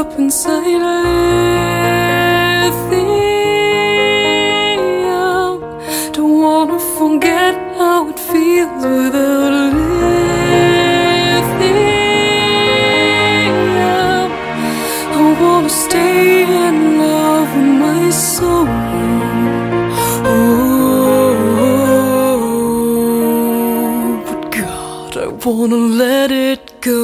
up inside lithium. Don't wanna forget how it feels without lithium. I wanna stay in love with my soul. Oh, wanna let it go.